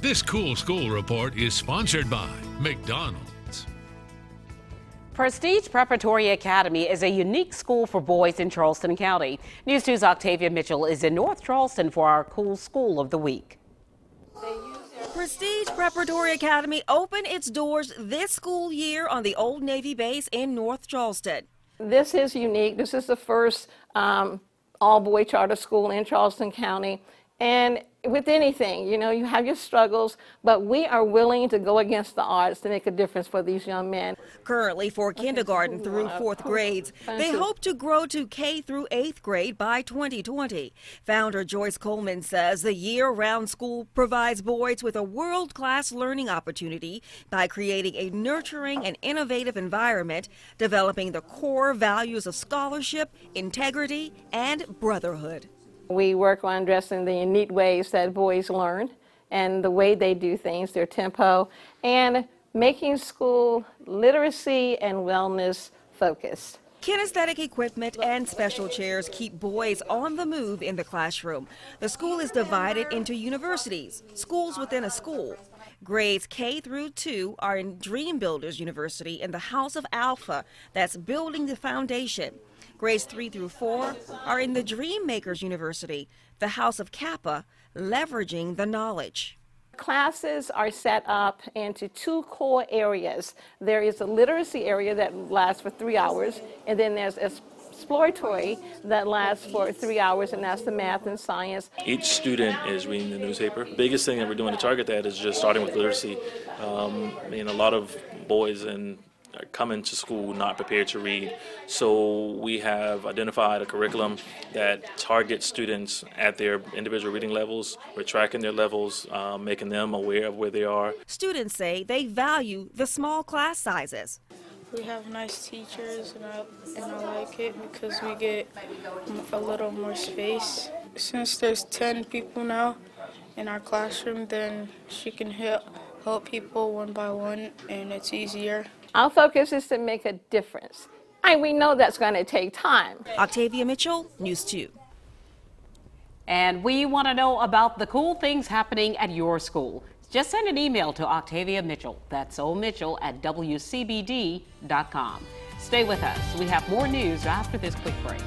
This Cool School Report is sponsored by McDonald's. Prestige Preparatory Academy is a unique school for boys in Charleston County. News 2's Octavia Mitchell is in North Charleston for our Cool School of the Week. Prestige Preparatory Academy opened its doors this school year on the Old Navy base in North Charleston. This is unique. This is the first um, all-boy charter school in Charleston County. And with anything, you know, you have your struggles, but we are willing to go against the odds to make a difference for these young men. Currently for kindergarten through fourth grades, they hope to grow to K through eighth grade by 2020. Founder Joyce Coleman says the year-round school provides boys with a world-class learning opportunity by creating a nurturing and innovative environment, developing the core values of scholarship, integrity, and brotherhood. We work on addressing the unique ways that boys learn and the way they do things, their tempo, and making school literacy and wellness focused. Kinesthetic equipment and special chairs keep boys on the move in the classroom. The school is divided into universities, schools within a school. Grades K through 2 are in Dream Builders University in the House of Alpha that's building the foundation. Grades 3 through 4 are in the Dream Makers University, the House of Kappa, leveraging the knowledge. Classes are set up into two core areas. There is a literacy area that lasts for three hours, and then there's exploratory that lasts for three hours, and that's the math and science. Each student is reading the newspaper. The biggest thing that we're doing to target that is just starting with literacy. Um, I mean, a lot of boys and coming to school not prepared to read. So we have identified a curriculum that targets students at their individual reading levels. We're tracking their levels, um, making them aware of where they are. Students say they value the small class sizes. We have nice teachers, and I, and I like it because we get a little more space. Since there's 10 people now in our classroom, then she can help, help people one by one, and it's easier. Our focus is to make a difference. And we know that's going to take time. Octavia Mitchell, News 2. And we want to know about the cool things happening at your school. Just send an email to Octavia Mitchell. That's O Mitchell at WCBD.com. Stay with us. We have more news after this quick break.